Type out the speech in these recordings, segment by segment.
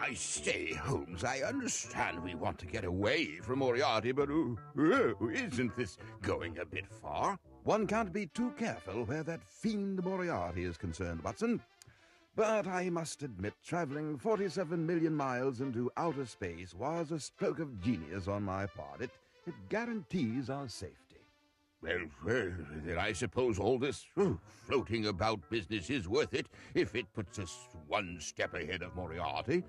I say, Holmes, I understand we want to get away from Moriarty, but oh, oh, isn't this going a bit far? One can't be too careful where that fiend Moriarty is concerned, Watson. But I must admit, traveling 47 million miles into outer space was a stroke of genius on my part. It, it guarantees our safety. Well, well, then I suppose all this oh, floating about business is worth it if it puts us one step ahead of Moriarty.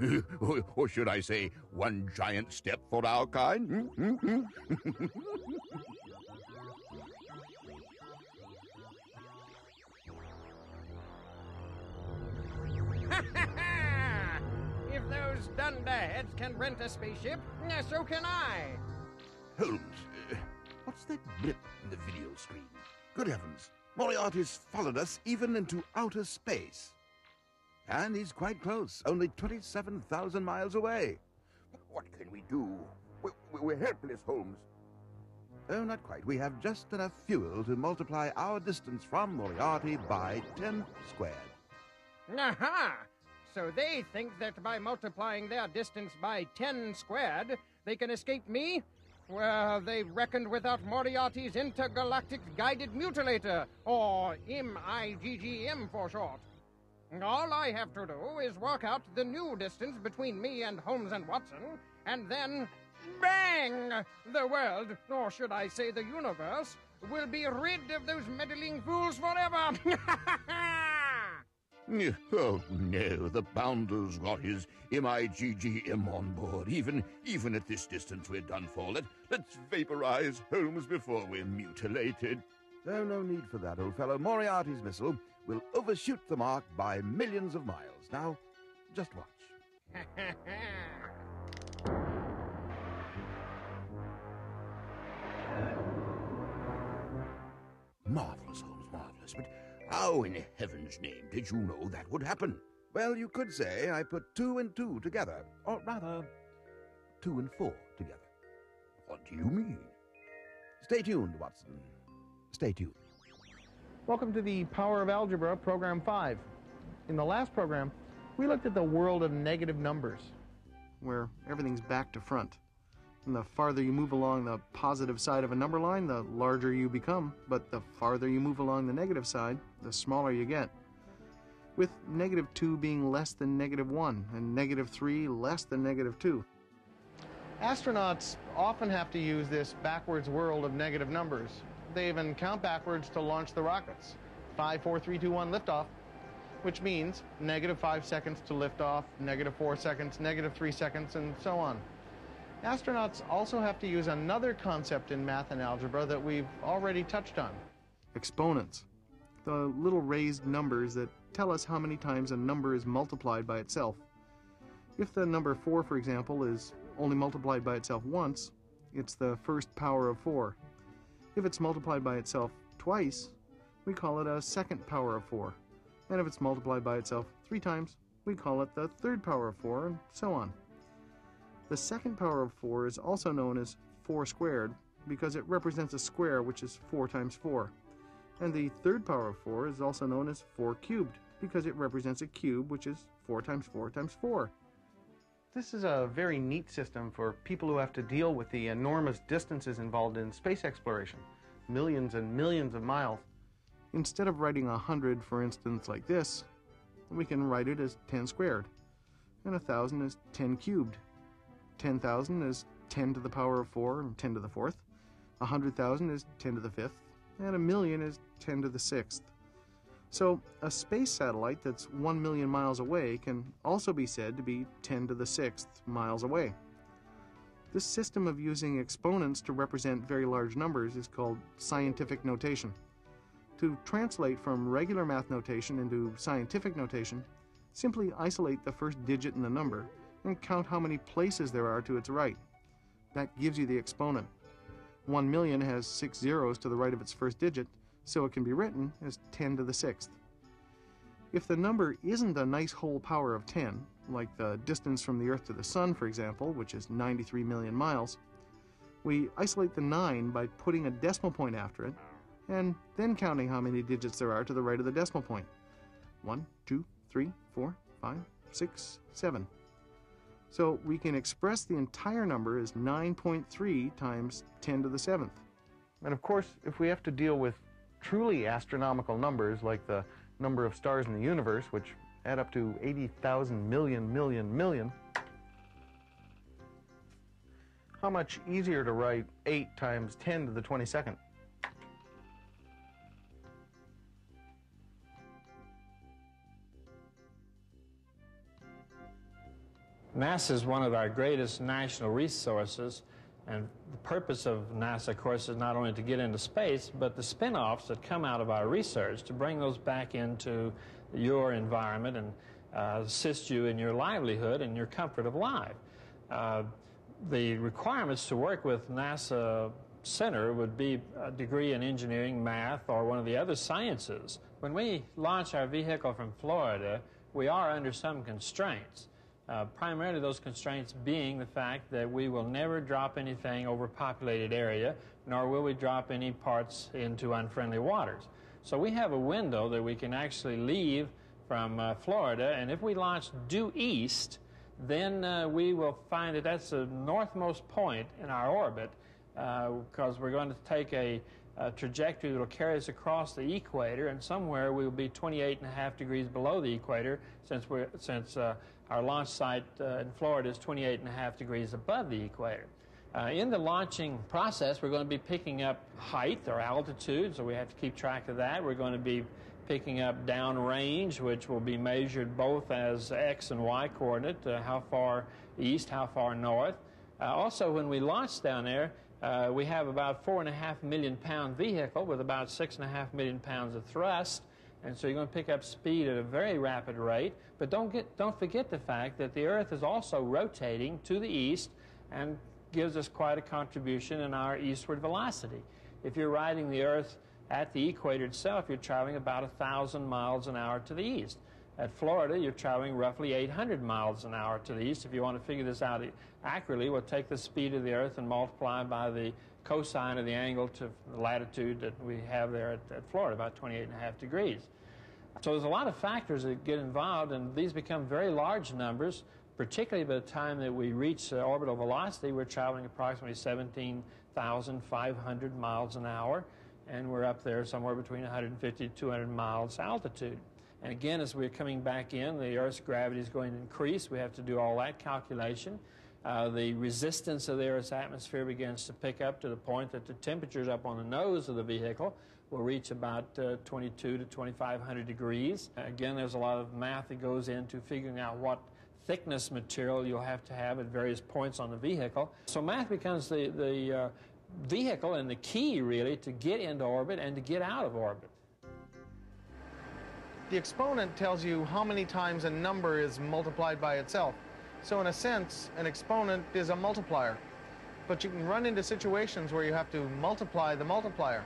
or, or, should I say, one giant step for our kind? Hmm, hmm, if those dunderheads can rent a spaceship, so can I. Holmes, what's that blip in the video screen? Good heavens, Moriarty's followed us even into outer space. And he's quite close, only 27,000 miles away. What can we do? We're, helpless, Holmes. Oh, not quite. We have just enough fuel to multiply our distance from Moriarty by 10 squared. Aha! So they think that by multiplying their distance by 10 squared, they can escape me? Well, they reckoned without Moriarty's Intergalactic Guided Mutilator, or MIGGM for short. All I have to do is work out the new distance between me and Holmes and Watson, and then bang! The world, or should I say the universe, will be rid of those meddling fools forever! Oh no, the Bounder's got his MIGGM on board. Even even at this distance we're done for. Let, let's vaporize Holmes before we're mutilated. Oh, no need for that, old fellow. Moriarty's missile will overshoot the mark by millions of miles. Now, just watch. marvelous, Holmes, marvelous. But how in heaven's name did you know that would happen? Well, you could say I put two and two together, or rather, two and four together. What do you mean? Stay tuned, Watson. Stay tuned. Welcome to the Power of Algebra, Program 5. In the last program, we looked at the world of negative numbers, where everything's back to front. And the farther you move along the positive side of a number line, the larger you become, but the farther you move along the negative side, the smaller you get. With negative 2 being less than negative 1, and negative 3 less than negative 2. Astronauts often have to use this backwards world of negative numbers. They even count backwards to launch the rockets. 5, 4, 3, 2, 1, liftoff. Which means negative 5 seconds to lift off, negative 4 seconds, negative 3 seconds, and so on. Astronauts also have to use another concept in math and algebra that we've already touched on. Exponents. The little raised numbers that tell us how many times a number is multiplied by itself. If the number 4, for example, is only multiplied by itself once, it's the first power of 4. If it's multiplied by itself twice, we call it a second power of 4. And if it's multiplied by itself three times, we call it the third power of 4, and so on. The second power of 4 is also known as 4 squared because it represents a square which is 4 times 4. And the third power of 4 is also known as 4 cubed because it represents a cube which is 4 times 4 times 4. This is a very neat system for people who have to deal with the enormous distances involved in space exploration, millions and millions of miles. Instead of writing 100, for instance, like this, we can write it as 10 squared, and 1,000 is 10 cubed. 10,000 is 10 to the power of 4 and 10 to the 4th. 100,000 is 10 to the 5th. And a million is 10 to the 6th. So, a space satellite that's 1 million miles away can also be said to be 10 to the 6th miles away. This system of using exponents to represent very large numbers is called scientific notation. To translate from regular math notation into scientific notation, simply isolate the first digit in the number and count how many places there are to its right. That gives you the exponent. 1 million has six zeros to the right of its first digit, so it can be written as 10 to the sixth. If the number isn't a nice whole power of 10, like the distance from the Earth to the Sun, for example, which is 93 million miles, we isolate the 9 by putting a decimal point after it, and then counting how many digits there are to the right of the decimal point. 1, 2, 3, 4, 5, 6, 7. So we can express the entire number as 9.3 times 10 to the 7th. And of course, if we have to deal with truly astronomical numbers like the number of stars in the universe, which add up to 80,000 million, million, million, how much easier to write 8 times 10 to the 22nd? NASA is one of our greatest national resources, and the purpose of NASA, of course, is not only to get into space, but the spin-offs that come out of our research to bring those back into your environment and uh, assist you in your livelihood and your comfort of life. Uh, the requirements to work with NASA Center would be a degree in engineering, math, or one of the other sciences. When we launch our vehicle from Florida, we are under some constraints. Uh, primarily those constraints being the fact that we will never drop anything over populated area, nor will we drop any parts into unfriendly waters. So we have a window that we can actually leave from uh, Florida, and if we launch due east, then uh, we will find that that's the northmost point in our orbit, because uh, we're going to take a, a trajectory that will carry us across the equator, and somewhere we will be 28 and a half degrees below the equator, since we're since uh, our launch site uh, in Florida is 28 and a half degrees above the equator. Uh, in the launching process, we're going to be picking up height or altitude, so we have to keep track of that. We're going to be picking up downrange, which will be measured both as x and y coordinate, uh, how far east, how far north. Uh, also, when we launch down there, uh, we have about four and a half million pound vehicle with about six and a half million pounds of thrust. And so you're going to pick up speed at a very rapid rate. But don't, get, don't forget the fact that the Earth is also rotating to the east and gives us quite a contribution in our eastward velocity. If you're riding the Earth at the equator itself, you're traveling about 1,000 miles an hour to the east. At Florida, you're traveling roughly 800 miles an hour to the east. If you want to figure this out accurately, we'll take the speed of the Earth and multiply by the cosine of the angle to the latitude that we have there at, at Florida, about 28 and a half degrees. So there's a lot of factors that get involved, and these become very large numbers, particularly by the time that we reach uh, orbital velocity. We're traveling approximately 17,500 miles an hour, and we're up there somewhere between 150 to 200 miles altitude. And again, as we're coming back in, the Earth's gravity is going to increase. We have to do all that calculation. Uh, the resistance of the Earth's atmosphere begins to pick up to the point that the temperatures up on the nose of the vehicle will reach about uh, 22 to 2500 degrees. Again, there's a lot of math that goes into figuring out what thickness material you'll have to have at various points on the vehicle. So math becomes the, the uh, vehicle and the key, really, to get into orbit and to get out of orbit. The exponent tells you how many times a number is multiplied by itself. So in a sense, an exponent is a multiplier. But you can run into situations where you have to multiply the multiplier.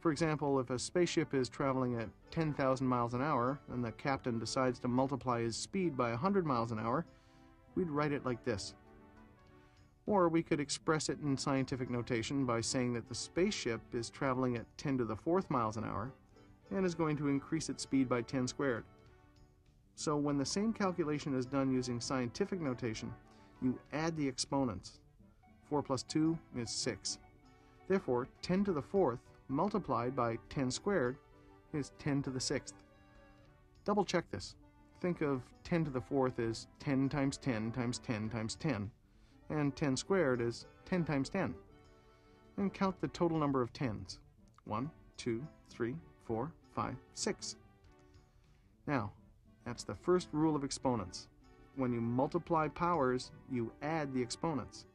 For example, if a spaceship is traveling at 10,000 miles an hour and the captain decides to multiply his speed by 100 miles an hour, we'd write it like this. Or we could express it in scientific notation by saying that the spaceship is traveling at 10 to the fourth miles an hour and is going to increase its speed by 10 squared. So when the same calculation is done using scientific notation, you add the exponents. 4 plus 2 is 6. Therefore, 10 to the fourth multiplied by 10 squared is 10 to the sixth. Double check this. Think of 10 to the fourth as 10 times 10 times 10 times 10, and 10 squared is 10 times 10. And count the total number of tens. 1, 2, 3, 4, 5, 6. Now, that's the first rule of exponents. When you multiply powers, you add the exponents.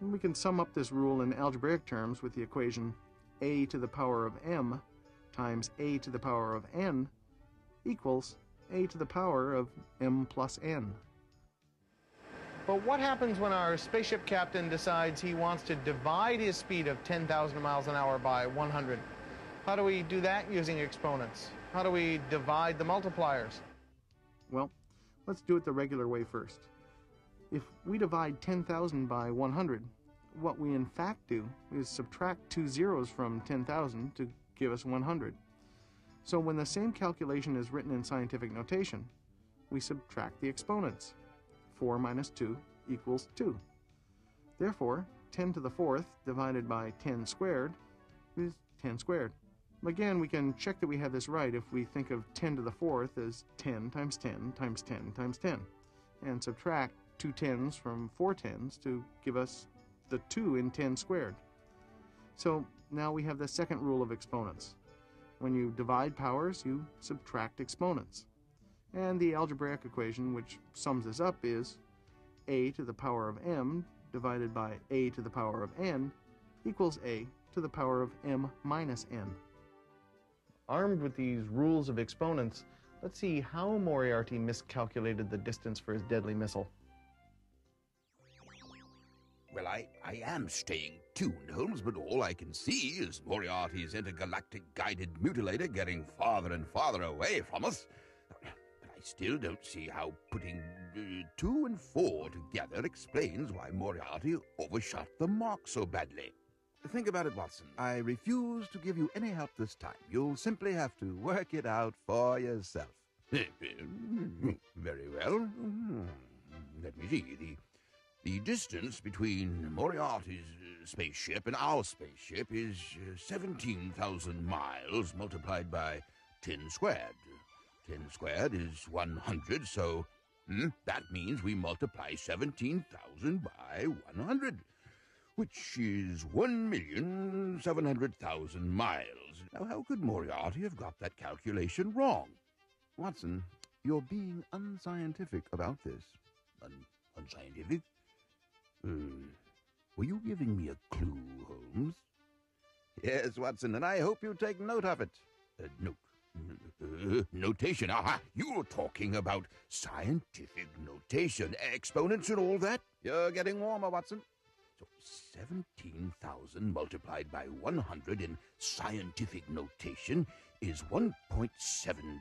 And we can sum up this rule in algebraic terms with the equation a to the power of m times a to the power of n equals a to the power of m plus n. But what happens when our spaceship captain decides he wants to divide his speed of 10,000 miles an hour by 100? How do we do that using exponents? How do we divide the multipliers? Well, Let's do it the regular way first. If we divide 10,000 by 100, what we in fact do is subtract two zeros from 10,000 to give us 100. So when the same calculation is written in scientific notation, we subtract the exponents. 4 minus 2 equals 2. Therefore, 10 to the fourth divided by 10 squared is 10 squared. Again, we can check that we have this right if we think of 10 to the fourth as 10 times 10 times 10 times 10, and subtract two tens from four tens to give us the 2 in 10 squared. So now we have the second rule of exponents. When you divide powers, you subtract exponents. And the algebraic equation which sums this up is a to the power of m divided by a to the power of n equals a to the power of m minus n. Armed with these rules of exponents, let's see how Moriarty miscalculated the distance for his deadly missile. Well, I, I am staying tuned, Holmes, but all I can see is Moriarty's intergalactic guided mutilator getting farther and farther away from us. But I still don't see how putting uh, two and four together explains why Moriarty overshot the mark so badly. Think about it, Watson. I refuse to give you any help this time. You'll simply have to work it out for yourself. Very well. Hmm. Let me see. The, the distance between Moriarty's uh, spaceship and our spaceship is uh, 17,000 miles multiplied by 10 squared. 10 squared is 100, so hmm, that means we multiply 17,000 by 100 which is 1,700,000 miles. Now, how could Moriarty have got that calculation wrong? Watson, you're being unscientific about this. Un- unscientific? Uh, were you giving me a clue, Holmes? Yes, Watson, and I hope you take note of it. Uh, note. Uh, notation. Aha! You're talking about scientific notation, exponents and all that? You're getting warmer, Watson. So 17,000 multiplied by 100 in scientific notation is 1.7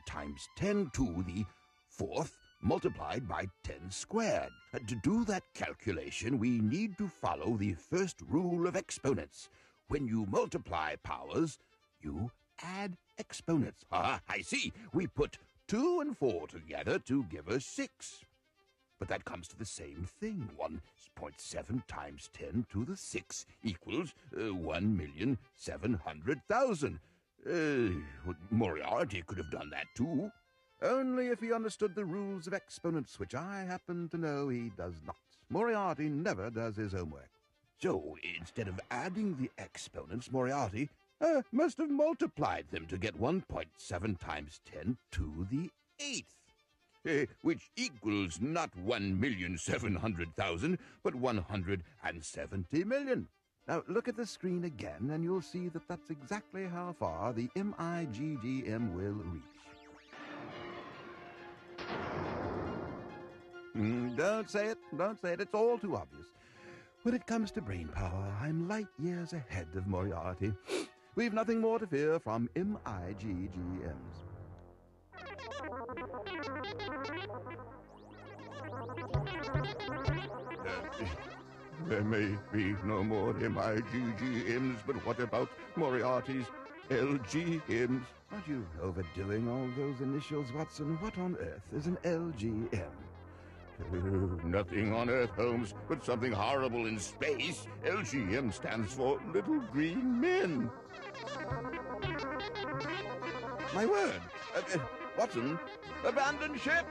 times 10 to the fourth multiplied by 10 squared. Uh, to do that calculation, we need to follow the first rule of exponents. When you multiply powers, you add exponents. Ah, I see. We put 2 and 4 together to give us 6. But that comes to the same thing. 1.7 times 10 to the 6 equals uh, 1,700,000. Uh, Moriarty could have done that too. Only if he understood the rules of exponents, which I happen to know he does not. Moriarty never does his homework. So, instead of adding the exponents, Moriarty uh, must have multiplied them to get 1.7 times 10 to the eighth. Uh, which equals not 1,700,000, but 170 million. Now, look at the screen again, and you'll see that that's exactly how far the MIGGM will reach. Mm, don't say it, don't say it, it's all too obvious. When it comes to brain power, I'm light years ahead of Moriarty. We've nothing more to fear from MIGGMs. There may be no more MIGGMs, but what about Moriarty's LGMs? Aren't you overdoing all those initials, Watson? What on earth is an LGM? Nothing on Earth, Holmes, but something horrible in space. LGM stands for Little Green Men. My word! Uh, uh, Watson, abandon ship!